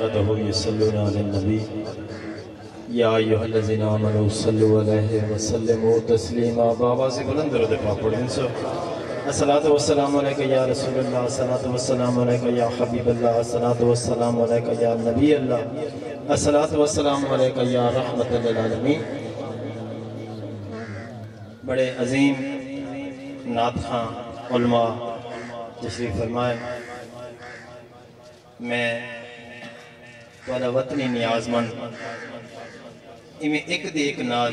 قده يصلون على النبي. يا أيها الذين آمنوا صلوا عليه وسلموا تسليما. بابا سے بلند درود پاک پڑھیں سو. الصلاة والسلام علیکہ یا رسول اللہ، الصلاة والسلام علیکہ یا حبیب اللہ، الصلاة والسلام علیکہ یا نبی اللہ، الصلاة والسلام علیکہ یا رحمت للعالمین. بڑے عظیم نعت خان، علماء تشریف فرمائے. میں والا وطنی نیاز مند ایمیں ایک دی ایک نال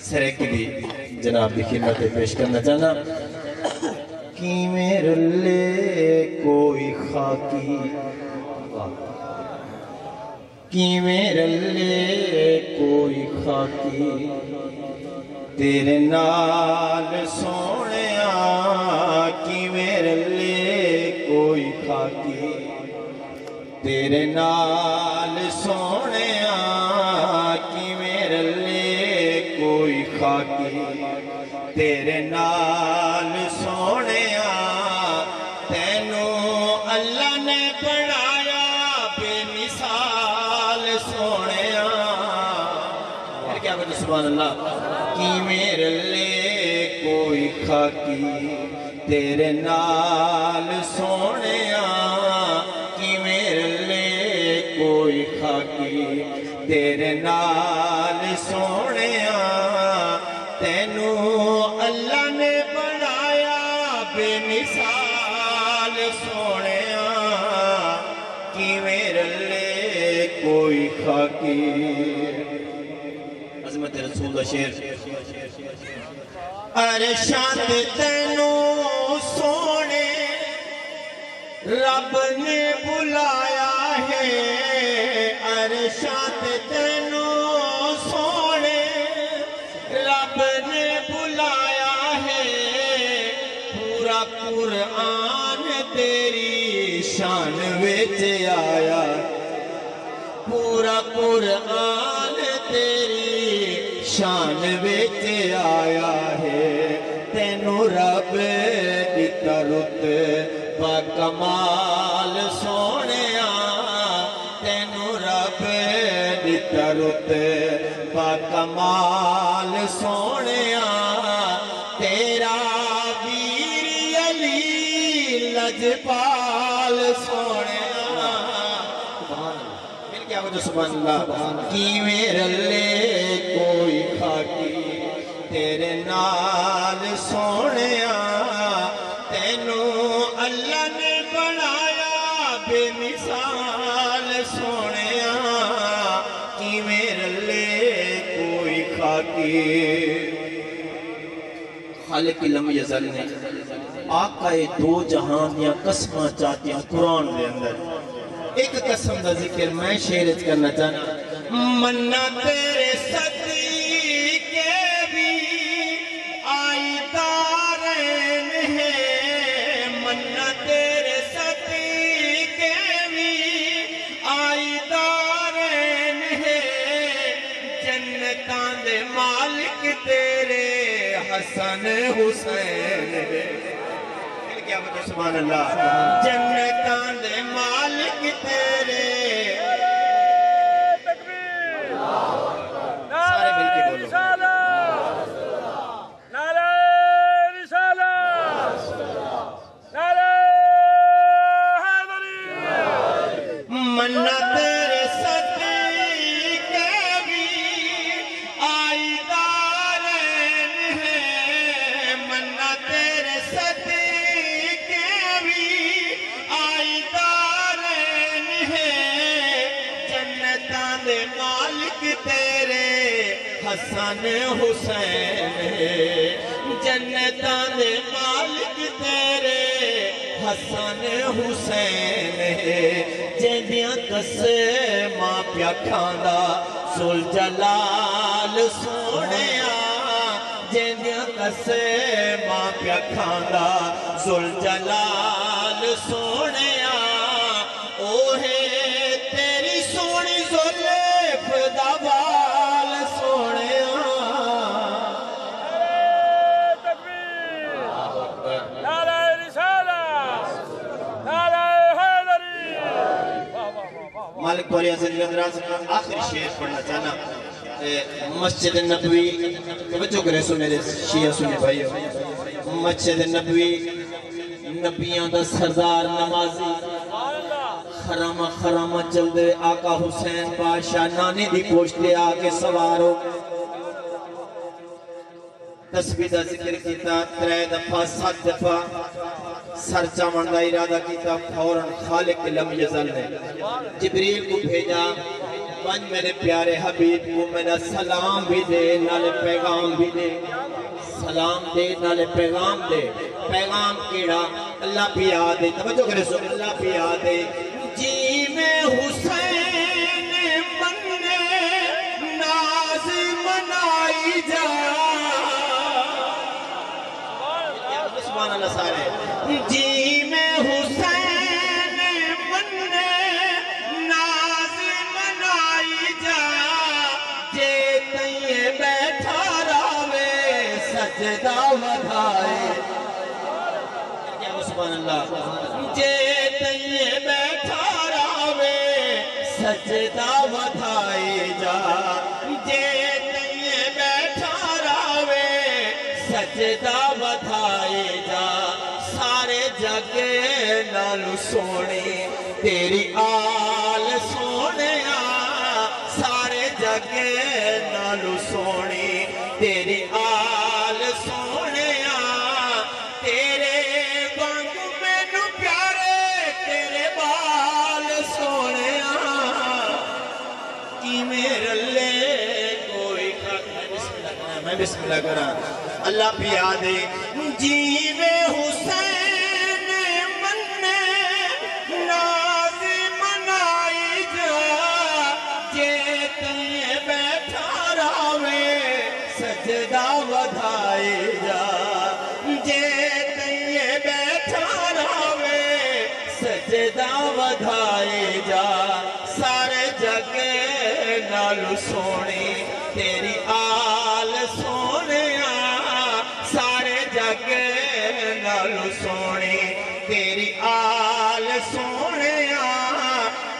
سریک دی جناب دی خدمت پیش کرنا چاہنا۔ کی میرے لے کوئی خاکی۔ کی میرے لے کوئی خاکی۔ تیرے نال سونے کی میرے لے کوئی خاکی۔ تیرے نال سونے کی میرے لے کوئی خاکی۔ تیرے نال سونے اللہ نے پڑھایا، بے مثال سونے پھر کیا بتا سبحان اللہ۔ کی میرے لے کوئی خاکی، تیرے نال سونے تیرے نال سونے تینوں اللہ نے بنایا بے مثال سونے کی میرے لے کوئی خاکی عظمت رسول اللہ شیر ارے شانت تینوں سونے رب نے بلایا ہے ارشاد تینوں سونے رب نے بلایا ہے۔ پورا قرآن تیری شان وچ آیا۔ پورا قرآن تیری شان وچ آیا ہے۔ تینوں رب دی رت با دیتا رت با کمال سونے تیرا ویر علی لجپال سونے پھر کیا وجہ سبحان اللہ کی میرے لے کوئی خاکی تیرے نال سونے خالق لم یزل نے آقا دو جہان یا قسمہ چاہتے ہیں قرآن دے اندر۔ ایک قسم دا ذکر میں شیرت کرنا چاہنا۔ منہ جنتان دے مالک تیرے حسن حسین۔ کیا بتا سبحان اللہ۔ جنتان دے مالک تیرے جنتان دے مالک تیرے حسن حسین ہے جنتان دے مالک تیرے حسن حسین ہے جہدیاں کسے ماں پیا کھاندا سل جلال سونیا جہدیاں کسے ماں پیا کھاندا تھوڑی زندگی حضرات آخری شعر پڑھنا چاہنا مسجد نبوی توجہ کرے سو میرے شیعہ سنے بھائیو۔ مسجد نبوی، نبیوں دا سردار نمازی۔ خرامہ خرامہ چل دے آقا حسین پاشا نانے دی پوچھتے آکے سوارو۔ تسبیح دا ذکر کیتا، ترے دفعہ، سات دفعہ۔ سر چامن دا ارادہ کیتا فوراں خالق لم یزل نے جبریل کو بھیجا پنج میرے پیارے حبیب کو میرا سلام بھی دے، نالے پیغام بھی دے۔ سلام دے، نالے پیغام دے۔ پیغام کیڑا؟ اللہ پی آدے توجہ کرے سو اللہ پی آدے سجدہ ودھائے سبحان اللہ جے تیئے بیٹھا راوے سجدہ ودھائے جا۔ جے تیئے بیٹھا راوے سجدہ ودھائے جا۔ سارے جگے نالو سونے، تیری آل سونے سارے جگے نالو سونے میں بسم اللہ کرنا میں بسم اللہ کرنا اللہ پی آدے جیوے حسین مننے ناز منائی جا۔ جے بیٹھا راوے، سجدہ ودھائی جا۔ جے بیٹھا راوے، سجدہ ودھائی جا۔ سارے جگے نالو سونے تیری